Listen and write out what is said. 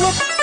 look.